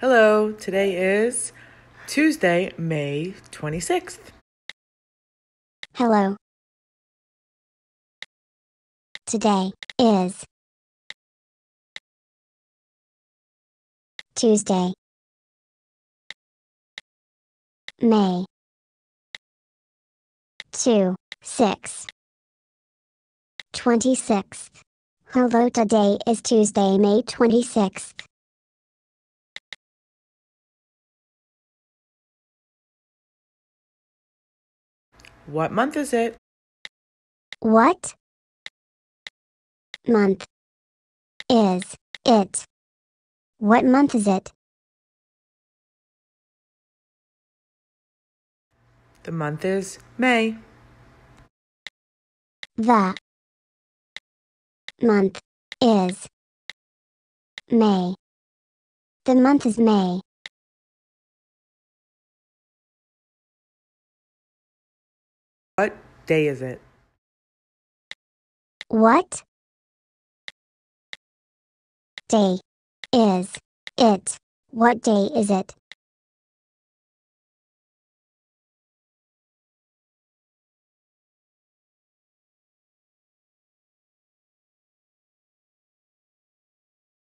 Hello, today is Tuesday, May 26th. Hello. Today is Tuesday, May 2, 6, 26th. Hello, today is Tuesday, May 26th. What month is it? What month is it? What month is it? The month is May. The month is May. The month is May. Day is it? What day is it? What day is it?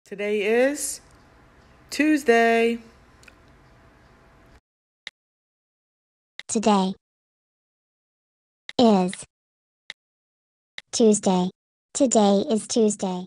Today is Tuesday. Today is Tuesday. Today is Tuesday.